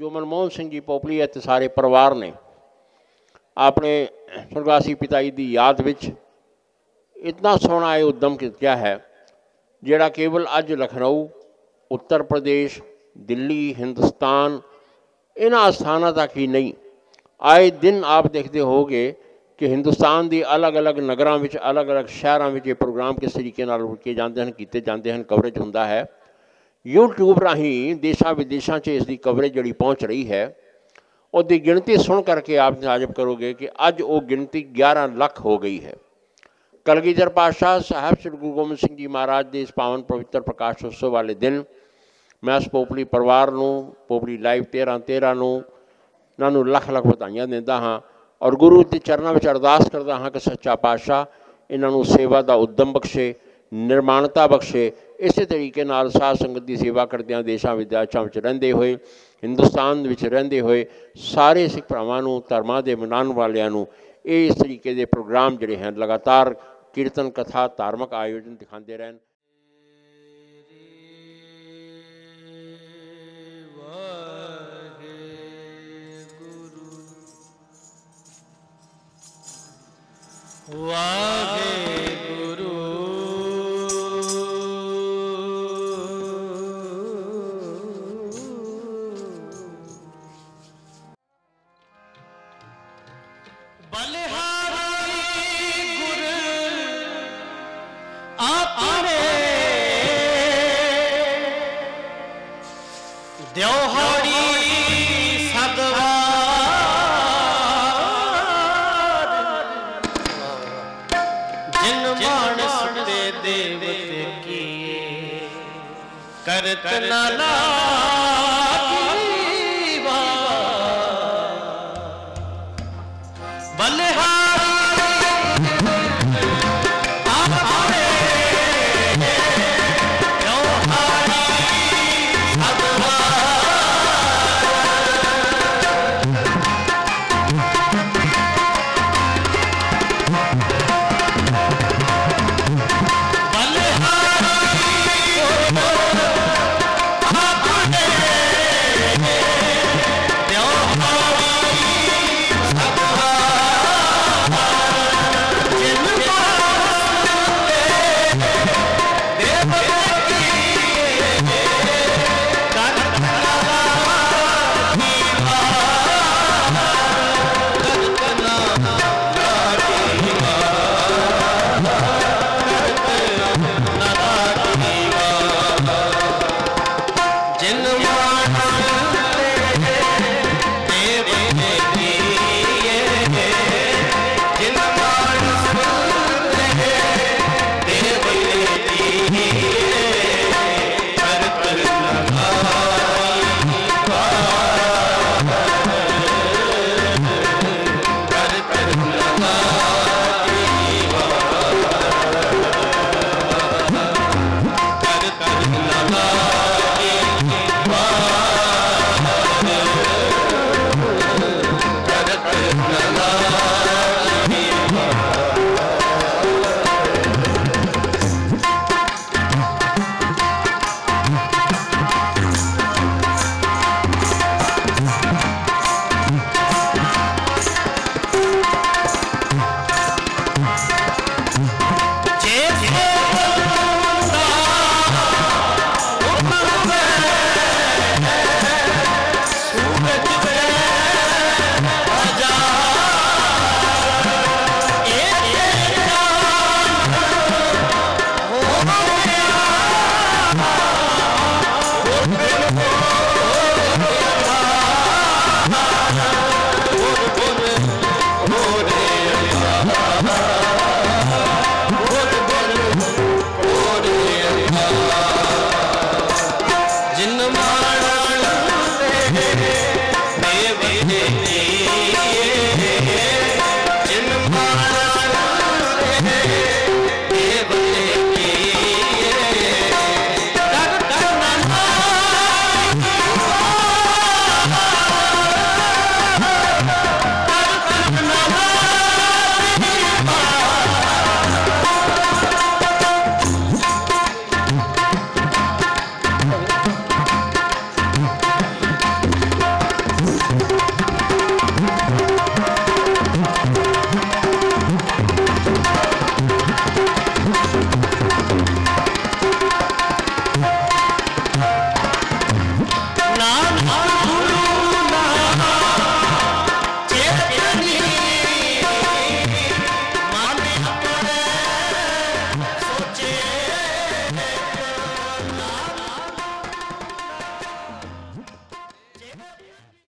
ਜੋ ਮਨਮੋਹਨ ਸਿੰਘ ਜੀ ਪੋਪਲੀ ਅਤੇ ਸਾਰੇ ਪਰਿਵਾਰ ਨੇ, ਆਪਣੇ ਸਰਗਾਸੀ ਪਿਤਾ ਜੀ ਦੀ ਯਾਦ ਵਿੱਚ ਇਤਨਾ ਸੋਹਣਾ ਇਹ ਉਦਮ ਕੀਤਾ ਹੈ, ਜਿਹੜਾ ਕੇਵਲ ਅੱਜ ਲਖਨਊ, ਉੱਤਰ ਪ੍ਰਦੇਸ਼, ਦਿੱਲੀ, ਹਿੰਦੁਸਤਾਨ ਇਹਨਾਂ ਸਥਾਨਾਂ ਤੱਕ ਹੀ ਨਹੀਂ, ਆਏ ਦਿਨ ਆਪ ਦੇਖਦੇ ਹੋਗੇ ਕਿ ਹਿੰਦੁਸਤਾਨ ਦੀ ਅਲੱਗ-ਅਲੱਗ ਨਗਰਾਂ ਵਿੱਚ, ਅਲੱਗ-ਅਲੱਗ ਸ਼ਹਿਰਾਂ ਵਿੱਚ ਇਹ ਪ੍ਰੋਗਰਾਮ ਕਿਸ ਤਰੀਕੇ ਨਾਲ ਰੁਕੇ ਜਾਂਦੇ ਹਨ, ਕੀਤੇ ਜਾਂਦੇ ਹਨ ਕਵਰੇਜ ਹੁੰਦਾ ਹੈ। YouTube ਰਾਹੀਂ ਦੇਸ਼ਾਂ ਵਿਦੇਸ਼ਾਂ 'ਚ ਇਸ ਦੀ ਕਵਰੇਜ ਜਿਹੜੀ ਪਹੁੰਚ ਰਹੀ ਹੈ, ਉਹਦੀ ਗਿਣਤੀ ਸੁਣ ਕਰਕੇ ਆਪ ਤਾਜਬ ਕਰੋਗੇ ਕਿ ਅੱਜ ਉਹ ਗਿਣਤੀ 11 ਲੱਖ ਹੋ ਗਈ ਹੈ। ਕਲਗੀਧਰ ਪਾਤਸ਼ਾਹ ਸਾਹਿਬ ਸ੍ਰੀ ਗੁਰੂ ਗੋਬਿੰਦ ਸਿੰਘ ਜੀ ਮਹਾਰਾਜ ਦੇ ਇਸ ਪਾਵਨ ਪਵਿੱਤਰ ਪ੍ਰਕਾਸ਼ ਉਤਸਵ ਵਾਲੇ ਦਿਨ ਮੈਂ ਇਸ ਪੋਪਲੀ ਪਰਿਵਾਰ ਨੂੰ, ਪੋਪਲੀ ਲਾਈਵ 13 13 ਨੂੰ ਇਹਨਾਂ ਨੂੰ ਲੱਖ ਲੱਖ ਵਧਾਈਆਂ ਦਿੰਦਾ ਹਾਂ ਔਰ ਗੁਰੂ ਦੇ ਚਰਨਾਂ ਵਿੱਚ ਅਰਦਾਸ ਕਰਦਾ ਹਾਂ ਕਿ ਸੱਚਾ ਪਾਤਸ਼ਾਹ ਇਹਨਾਂ ਨੂੰ ਸੇਵਾ ਦਾ ਉਦਮ ਬਖਸ਼ੇ ਨਿਰਮਾਣਤਾ ਬਖਸ਼ੇ, ਇਸੇ ਤਰੀਕੇ ਨਾਲ ਸਾਧ ਸੰਗਤ ਦੀ ਸੇਵਾ ਕਰਦਿਆਂ ਦੇਸ਼ਾਂ ਵਿਦੇਸ਼ਾਂ ਵਿੱਚ ਰਹਿੰਦੇ ਹੋਏ, ਹਿੰਦੁਸਤਾਨ ਵਿੱਚ ਰਹਿੰਦੇ ਹੋਏ, ਸਾਰੇ ਸਿੱਖ ਭਰਾਵਾਂ ਨੂੰ, ਧਰਮਾਂ ਦੇ ਮਨਾਉਣ ਵਾਲਿਆਂ ਨੂੰ ਇਹ ਇਸ ਤਰੀਕੇ ਦੇ ਪ੍ਰੋਗਰਾਮ ਜਿਹੜੇ ਹਨ, ਲਗਾਤਾਰ ਕੀਰਤਨ ਕਥਾ, ਧਾਰਮਿਕ ਆਯੋਜਨ ਦਿਖਾਉਂਦੇ ਰਹਿਣ। ਵਾਹਿਗੁਰੂ। ਬਲਿਹਾਰੀ ਗੁਰ ਆਪਣੇ ਦਿਉਹਾੜੀ ਸਦਵਾਰ ਜਿਨ ਮਾਨਸ ਤੇ ਦੇਵਤ ਕੀਏ ਕਰਤ ਨਾ ਲਾ ಅಲ್ಲೇಹ